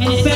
诶